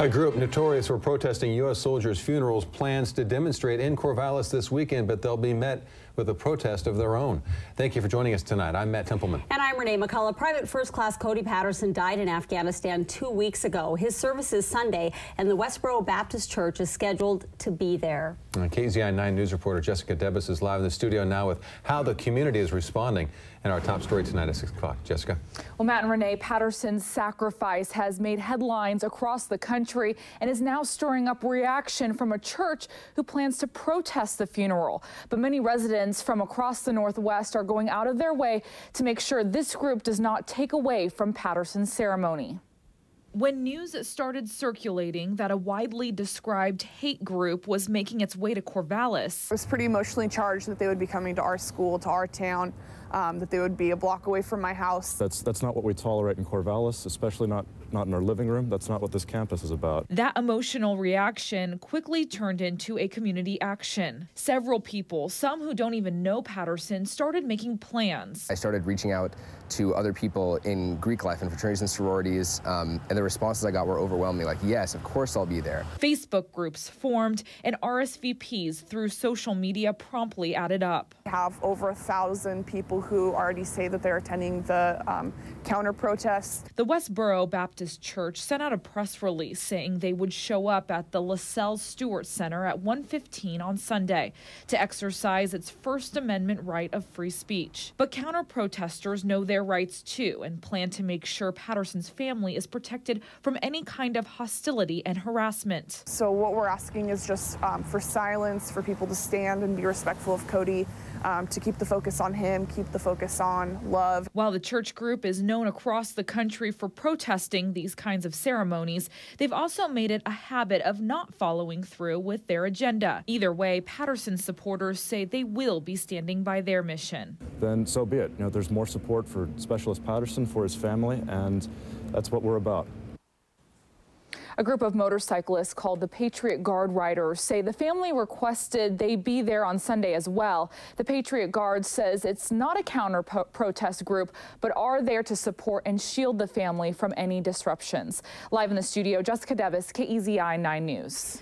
A group notorious for protesting U.S. soldiers' funerals plans to demonstrate in Corvallis this weekend, but they'll be met with a protest of their own. Thank you for joining us tonight. I'm Matt Templeman. And I'm Renee McCullough. Private First Class Cody Patterson died in Afghanistan two weeks ago. His service is Sunday, and the Westboro Baptist Church is scheduled to be there. And KEZI 9 News reporter Jessica Debus is live in the studio now with how the community is responding. And our top story tonight at 6 o'clock. Jessica. Well, Matt and Renee, Patterson's sacrifice has made headlines across the country and is now stirring up reaction from a church who plans to protest the funeral. But many residents from across the Northwest are going out of their way to make sure this group does not take away from Patterson's ceremony. When news started circulating that a widely described hate group was making its way to Corvallis, it was pretty emotionally charged that they would be coming to our school, to our town um, that they would be a block away from my house. That's, that's not what we tolerate in Corvallis, especially not, not in our living room. That's not what this campus is about. That emotional reaction quickly turned into a community action. Several people, some who don't even know Patterson, started making plans. I started reaching out to other people in Greek life and fraternities and sororities, um, and the responses I got were overwhelming. Like, yes, of course I'll be there. Facebook groups formed, and RSVPs through social media promptly added up. We have over a thousand people who already say that they're attending the um, counter protests. The Westboro Baptist Church sent out a press release saying they would show up at the LaSells Stewart Center at 1:15 on Sunday to exercise its First Amendment right of free speech. But counter protesters know their rights too and plan to make sure Patterson's family is protected from any kind of hostility and harassment. So what we're asking is just um, for silence, for people to stand and be respectful of Cody, um, to keep the focus on him, keep the focus on love. While the church group is known across the country for protesting these kinds of ceremonies, they've also made it a habit of not following through with their agenda. Either way, Patterson supporters say they will be standing by their mission. Then so be it. You know, there's more support for Specialist Patterson, for his family, and that's what we're about. A group of motorcyclists called the Patriot Guard Riders say the family requested they be there on Sunday as well. The Patriot Guard says it's not a counter protest group, but are there to support and shield the family from any disruptions. Live in the studio, Jessica Devis, KEZI 9 News.